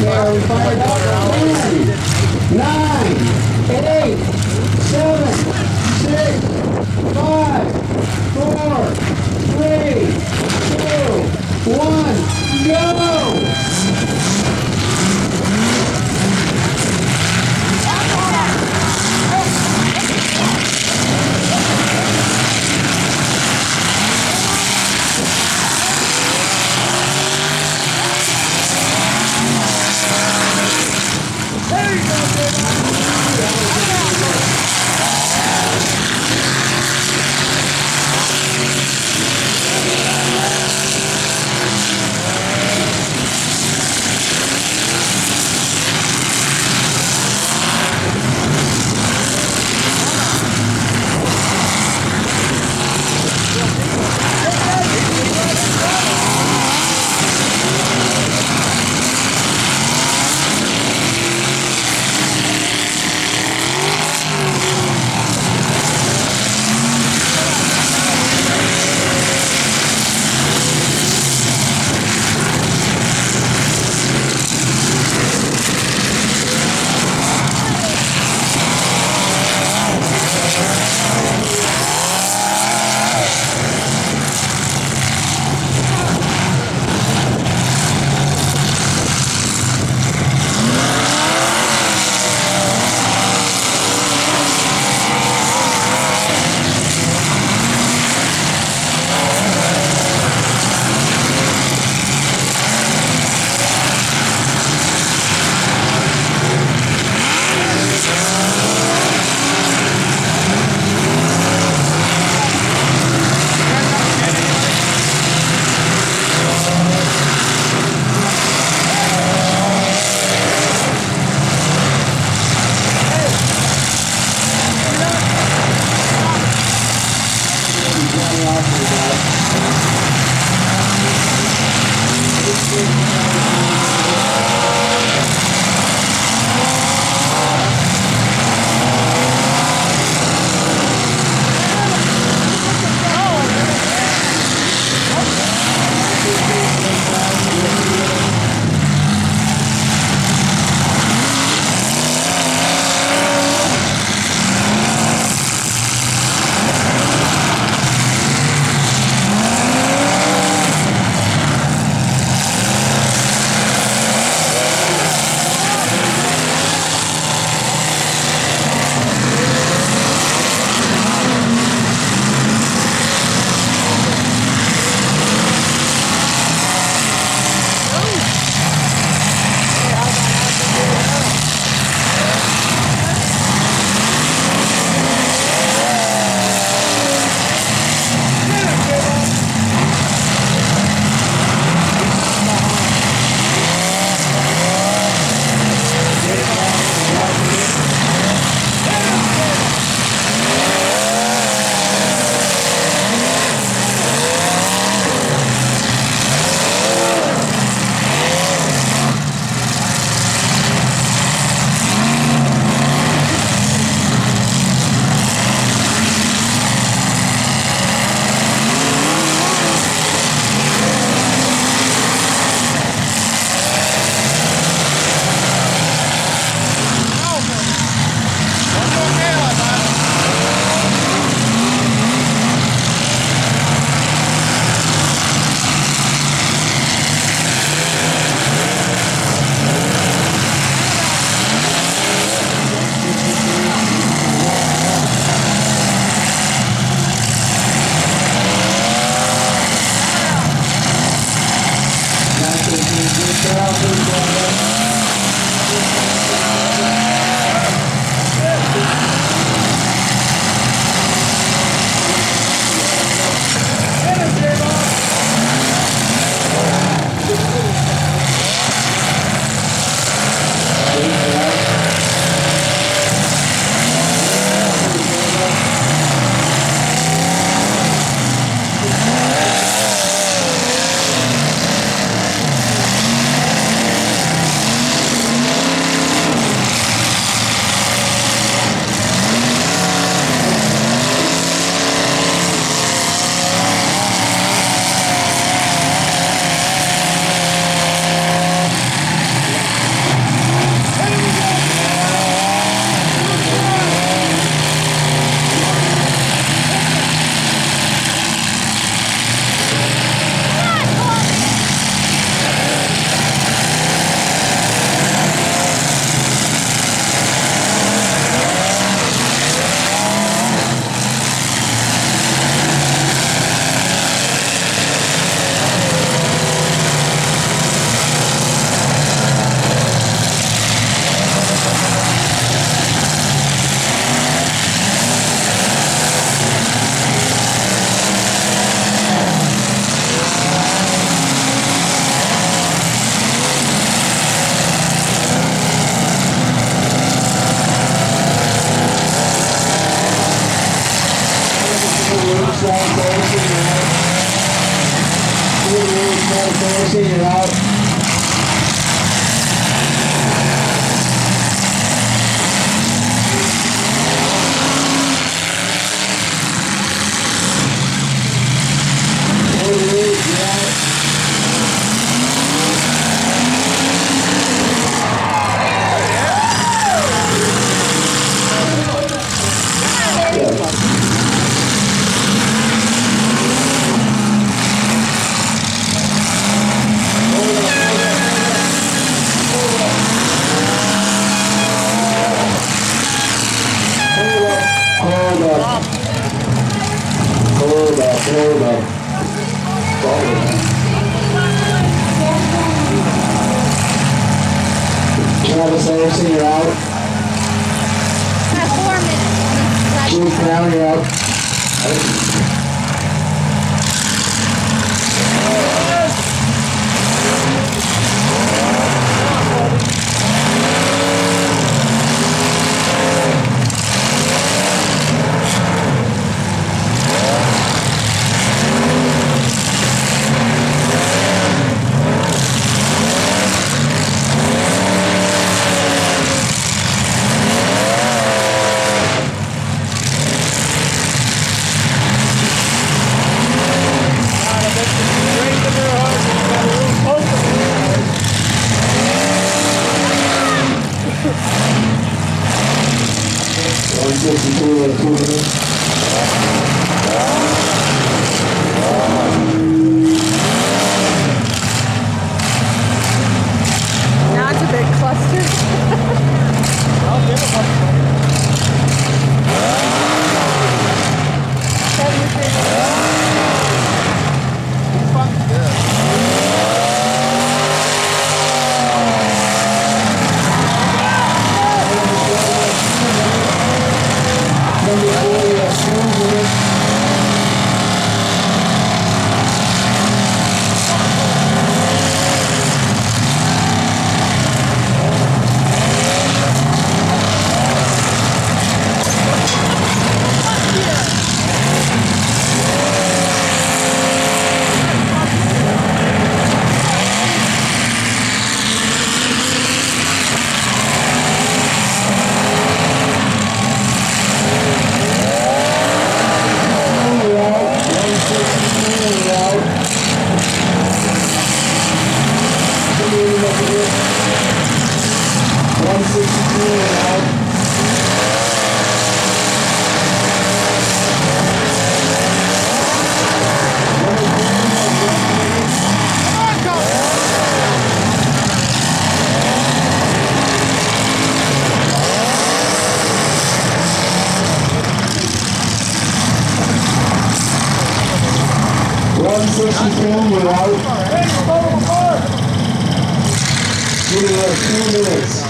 Are we fired try to finish it out. Really, really try to it out. Louis Canary out. Gracias, you two minutes.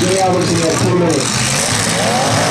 Give me opportunity at two minutes.